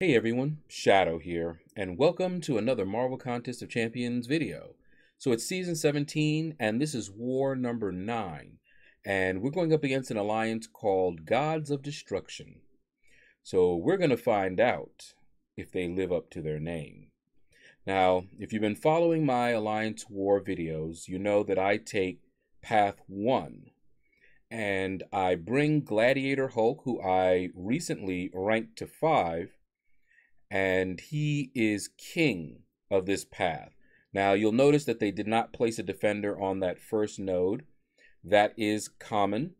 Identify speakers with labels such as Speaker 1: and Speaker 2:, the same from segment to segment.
Speaker 1: Hey everyone, Shaedow here, and welcome to another Marvel Contest of Champions video. So it's season 17, and this is war number 9, and we're going up against an alliance called Gods of Destruction. So we're going to find out if they live up to their name. Now, if you've been following my Alliance War videos, you know that I take Path 1, and I bring Gladiator Hulk, who I recently ranked to 5, and he is king of this path. Now, you'll notice that they did not place a defender on that first node. That is common.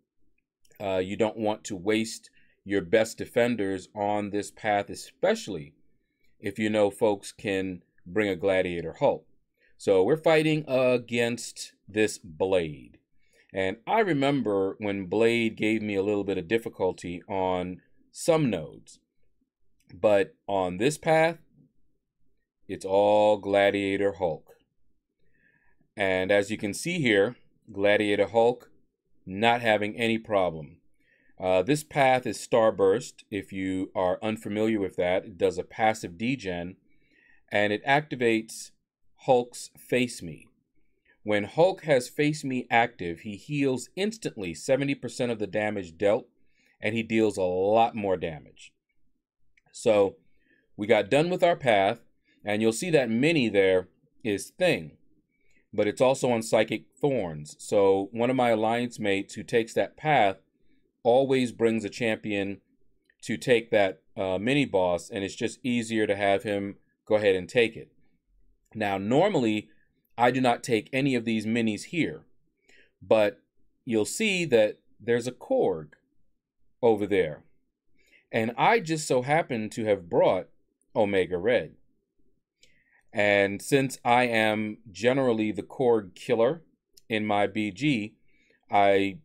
Speaker 1: Uh, you don't want to waste your best defenders on this path, especially if you know folks can bring a Gladiator Hulk. So we're fighting against this Blade. And I remember when Blade gave me a little bit of difficulty on some nodes. But on this path, it's all Gladiator Hulk. And as you can see here, Gladiator Hulk not having any problem. Uh, this path is Starburst. If you are unfamiliar with that, it does a passive degen, and it activates Hulk's Face Me. When Hulk has Face Me active, he heals instantly 70% of the damage dealt, and he deals a lot more damage. So we got done with our path, and you'll see that mini there is Thing, but it's also on Psychic Thorns. So one of my alliance mates who takes that path always brings a champion to take that uh, mini boss, and it's just easier to have him go ahead and take it. Now, normally, I do not take any of these minis here, but you'll see that there's a Korg over there. And I just so happen to have brought Omega Red. And since I am generally the Korg killer in my BG, I,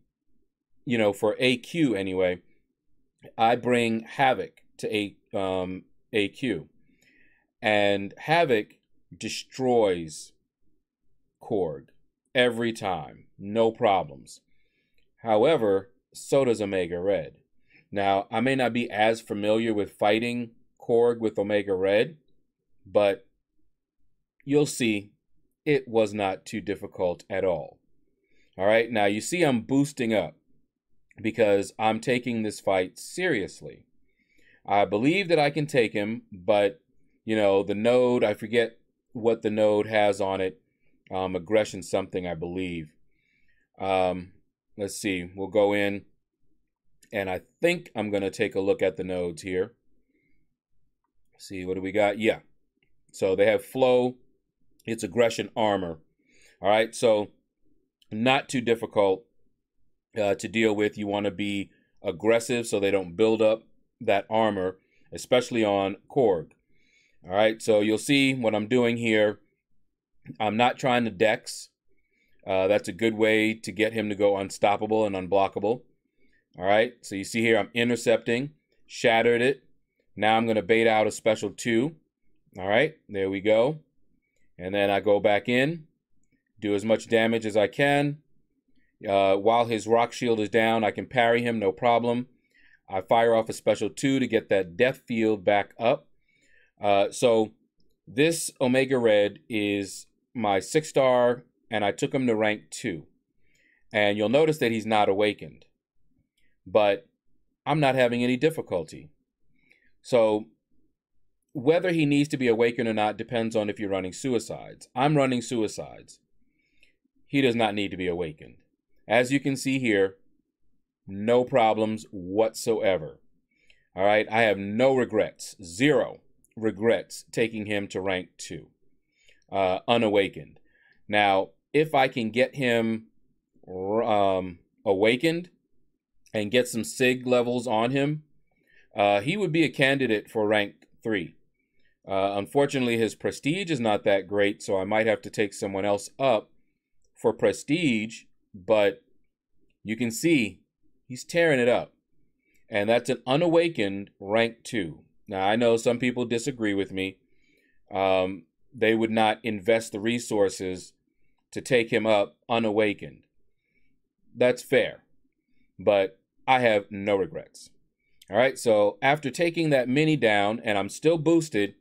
Speaker 1: you know, for AQ anyway, I bring Havoc to A, um, AQ. And Havoc destroys Korg every time, no problems. However, so does Omega Red. Now, I may not be as familiar with fighting Korg with Omega Red, but you'll see it was not too difficult at all. All right, now you see I'm boosting up because I'm taking this fight seriously. I believe that I can take him, but you know, the node, I forget what the node has on it. Um, aggression something, I believe. Um, let's see, we'll go in. And I think I'm going to take a look at the nodes here. See, what do we got? Yeah. So they have flow. It's aggression armor. All right. So not too difficult uh, to deal with. You want to be aggressive so they don't build up that armor, especially on Korg. All right. So you'll see what I'm doing here. I'm not trying to dex. Uh, that's a good way to get him to go unstoppable and unblockable. All right, so you see here I'm intercepting, shattered it. Now I'm going to bait out a special two. All right, there we go. And then I go back in, do as much damage as I can. Uh, while his rock shield is down, I can parry him, no problem. I fire off a special two to get that death field back up. Uh, so this Omega Red is my six star, and I took him to rank two. And you'll notice that he's not awakened but I'm not having any difficulty. So whether he needs to be awakened or not depends on if you're running suicides. I'm running suicides. He does not need to be awakened. As you can see here, no problems whatsoever. All right, I have no regrets, zero regrets taking him to rank two, uh, unawakened. Now, if I can get him um, awakened, and get some SIG levels on him, uh, he would be a candidate for rank three. Uh, unfortunately, his prestige is not that great, so I might have to take someone else up for prestige, but you can see he's tearing it up. And that's an unawakened rank two. Now, I know some people disagree with me. Um, they would not invest the resources to take him up unawakened. That's fair. But I have no regrets. All right, so after taking that mini down and I'm still boosted,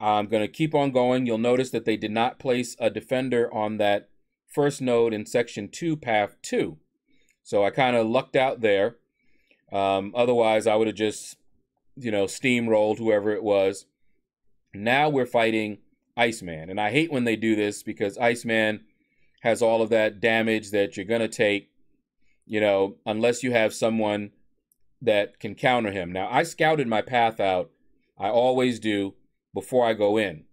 Speaker 1: I'm going to keep on going. You'll notice that they did not place a defender on that first node in section 2, path 2. So I kind of lucked out there. Um, otherwise, I would have just, you know, steamrolled whoever it was. Now we're fighting Iceman. And I hate when they do this because Iceman has all of that damage that you're going to take, you know, unless you have someone that can counter him. Now, I scouted my path out. I always do before I go in.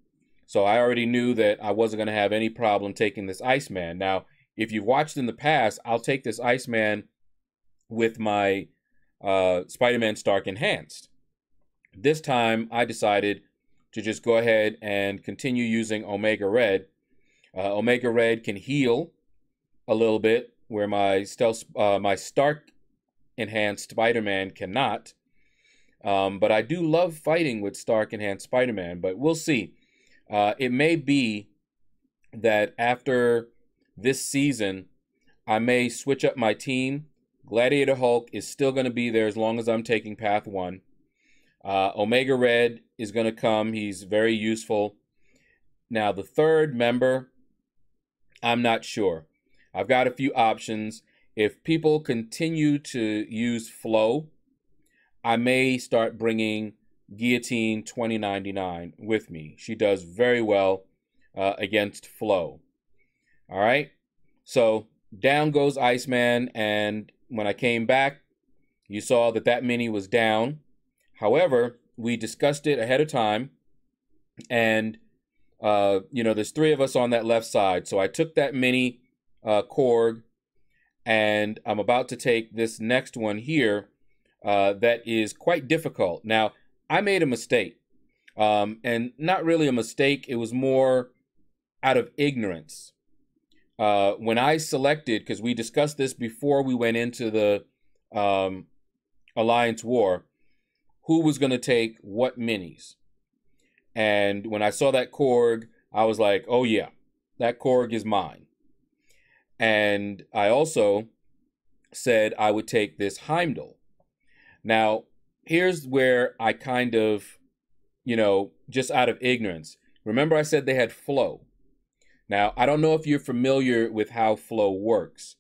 Speaker 1: So I already knew that I wasn't going to have any problem taking this Iceman. Now, if you've watched in the past, I'll take this Iceman with my uh, Spider-Man Stark Enhanced. This time, I decided to just go ahead and continue using Omega Red. Uh, Omega Red can heal a little bit, where my stealth, uh, my Stark Enhanced Spider-Man cannot. Um, but I do love fighting with Stark Enhanced Spider-Man. But we'll see. Uh, it may be that after this season, I may switch up my team. Gladiator Hulk is still going to be there as long as I'm taking Path 1. Uh, Omega Red is going to come. He's very useful. Now, the third member, I'm not sure. I've got a few options. If people continue to use Flow, I may start bringing Guillotine 2099 with me. She does very well uh, against Flow. All right. So down goes Iceman. And when I came back, you saw that that mini was down. However, we discussed it ahead of time. And, uh, you know, there's three of us on that left side. So I took that mini uh, Korg and I'm about to take this next one here uh, that is quite difficult. Now, I made a mistake. Um, and not really a mistake, it was more out of ignorance. Uh, when I selected, because we discussed this before we went into the um, Alliance War, who was going to take what minis. And when I saw that Korg, I was like, oh, yeah, that Korg is mine. And I also said I would take this Heimdall. Now, here's where I kind of, you know, just out of ignorance. Remember, I said they had flow. Now, I don't know if you're familiar with how flow works,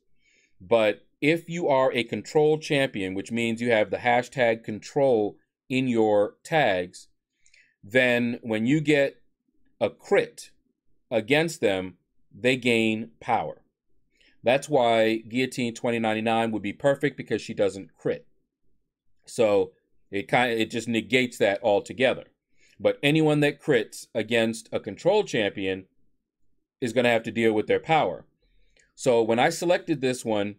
Speaker 1: but if you are a control champion, which means you have the hashtag control in your tags, then when you get a crit against them, they gain power. That's why Guillotine 2099 would be perfect because she doesn't crit. So it kind of it just negates that altogether. But anyone that crits against a control champion is going to have to deal with their power. So when I selected this one,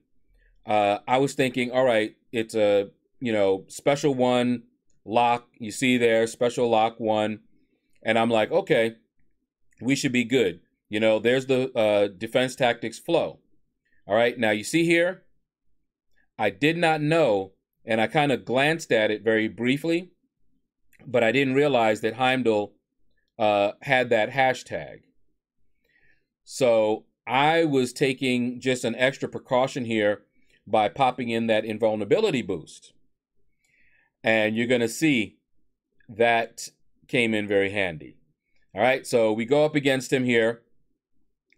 Speaker 1: uh, I was thinking, all right, it's a you know special one lock. You see there, special lock one, and I'm like, okay, we should be good. You know, there's the uh, defense tactics flow. All right, now you see here, I did not know and I kind of glanced at it very briefly, but I didn't realize that Heimdall uh, had that hashtag. So I was taking just an extra precaution here by popping in that invulnerability boost. And you're going to see that came in very handy. All right, so we go up against him here.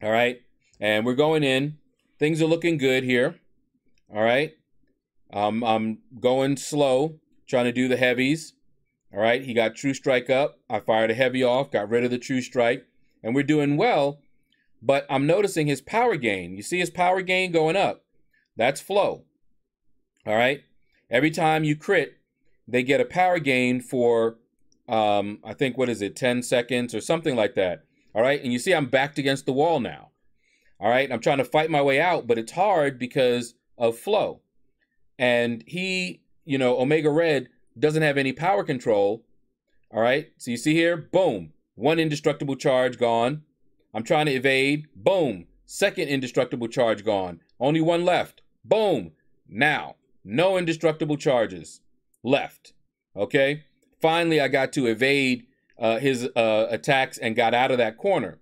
Speaker 1: All right, and we're going in. Things are looking good here. All right, um, I'm going slow, trying to do the heavies. All right, he got True Strike up. I fired a heavy off, got rid of the True Strike, and we're doing well. But I'm noticing his power gain. You see his power gain going up. That's flow. All right. Every time you crit, they get a power gain for, um, I think, what is it, 10 seconds or something like that. All right. And you see I'm backed against the wall now. All right. I'm trying to fight my way out, but it's hard because of flow and he, you know, Omega Red doesn't have any power control. All right, so you see here, boom, one indestructible charge gone. I'm trying to evade, boom, second indestructible charge gone. Only one left, boom. Now, no indestructible charges left. Okay, finally, I got to evade uh, his uh, attacks and got out of that corner.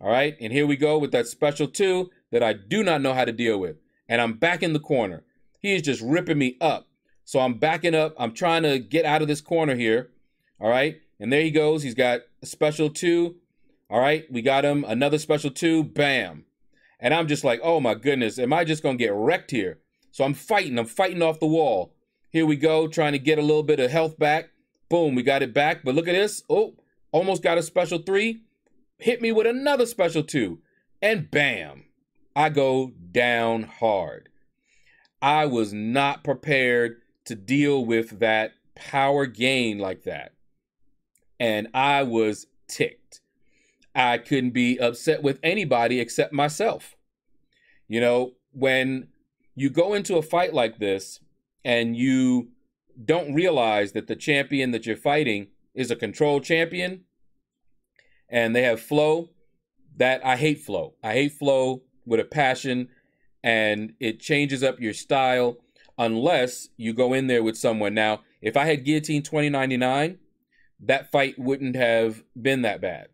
Speaker 1: All right, and here we go with that special two that I do not know how to deal with. And I'm back in the corner. He is just ripping me up. So I'm backing up. I'm trying to get out of this corner here. All right. And there he goes. He's got a special two. All right. We got him. Another special two. Bam. And I'm just like, oh my goodness. Am I just going to get wrecked here? So I'm fighting. I'm fighting off the wall. Here we go. Trying to get a little bit of health back. Boom. We got it back. But look at this. Oh, almost got a special three. Hit me with another special two. And bam. I go down hard. I was not prepared to deal with that power gain like that. And I was ticked. I couldn't be upset with anybody except myself. You know, when you go into a fight like this and you don't realize that the champion that you're fighting is a controlled champion and they have flow, that I hate flow. I hate flow with a passion and it changes up your style unless you go in there with someone. Now, if I had Guillotine 2099, that fight wouldn't have been that bad.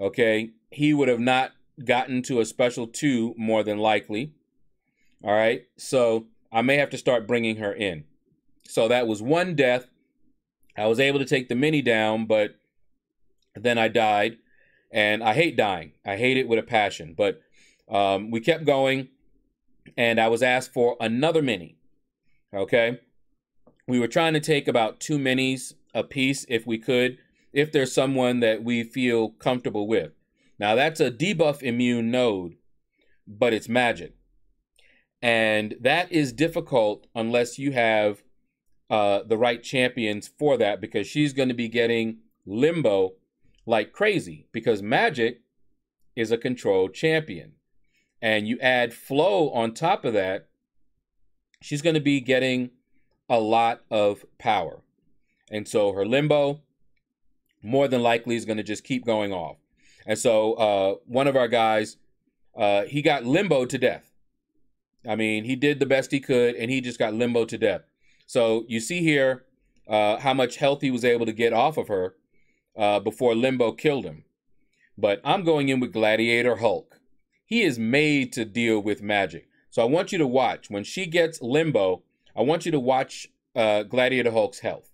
Speaker 1: Okay. He would have not gotten to a special two more than likely. All right. So I may have to start bringing her in. So that was one death. I was able to take the mini down, but then I died. And I hate dying. I hate it with a passion. But um, we kept going, and I was asked for another mini. Okay. We were trying to take about two minis a piece if we could, if there's someone that we feel comfortable with. Now, that's a debuff immune node, but it's magic. And that is difficult unless you have uh, the right champions for that because she's going to be getting limbo like crazy because magic is a controlled champion and you add flow on top of that, she's going to be getting a lot of power. And so her limbo more than likely is going to just keep going off. And so uh, one of our guys, uh, he got limbo to death. I mean, he did the best he could, and he just got limbo to death. So you see here uh, how much health he was able to get off of her uh, before limbo killed him. But I'm going in with Gladiator Hulk. He is made to deal with magic. So I want you to watch. When she gets limbo, I want you to watch uh, Gladiator Hulk's health.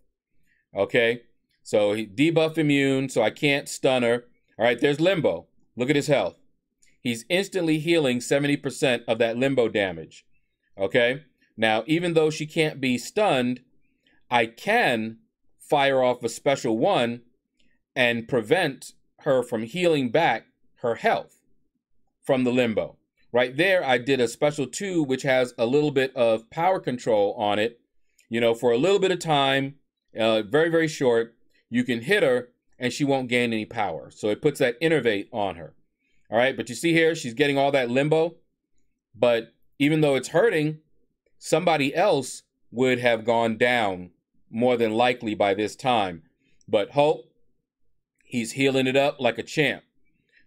Speaker 1: Okay? So he debuff immune, so I can't stun her. All right, there's limbo. Look at his health. He's instantly healing 70% of that limbo damage. Okay? Now, even though she can't be stunned, I can fire off a special one and prevent her from healing back her health from the limbo. Right there, I did a special two, which has a little bit of power control on it. You know, for a little bit of time, uh, very, very short, you can hit her and she won't gain any power. So it puts that innervate on her. All right, but you see here, she's getting all that limbo. But even though it's hurting, somebody else would have gone down more than likely by this time. But Hope, he's healing it up like a champ.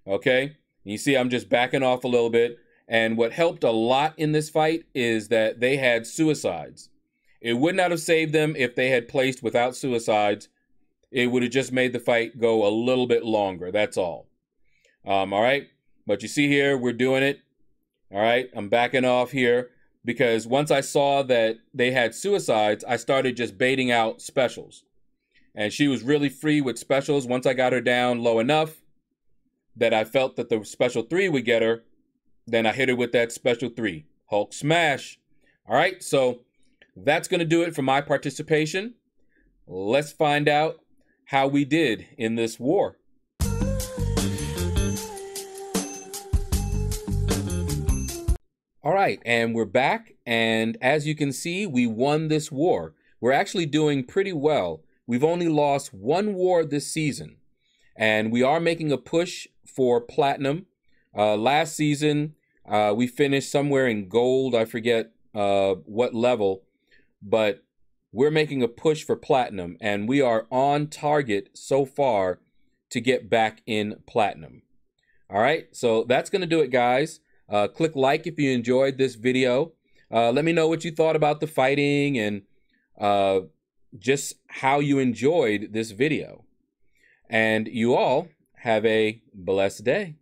Speaker 1: Okay? You see, I'm just backing off a little bit. And what helped a lot in this fight is that they had suicides. It would not have saved them if they had placed without suicides. It would have just made the fight go a little bit longer. That's all. Um, all right. But you see here, we're doing it. All right. I'm backing off here because once I saw that they had suicides, I started just baiting out specials. And she was really free with specials. Once I got her down low enough, that I felt that the special three would get her, then I hit her with that special three. Hulk smash. All right, so that's going to do it for my participation. Let's find out how we did in this war. All right, and we're back. And as you can see, we won this war. We're actually doing pretty well. We've only lost one war this season. And we are making a push for platinum. Uh, last season, uh, we finished somewhere in gold. I forget uh, what level, but we're making a push for platinum, and we are on target so far to get back in platinum. All right, so that's going to do it, guys. Uh, click like if you enjoyed this video. Uh, let me know what you thought about the fighting and uh, just how you enjoyed this video. And you all have a blessed day.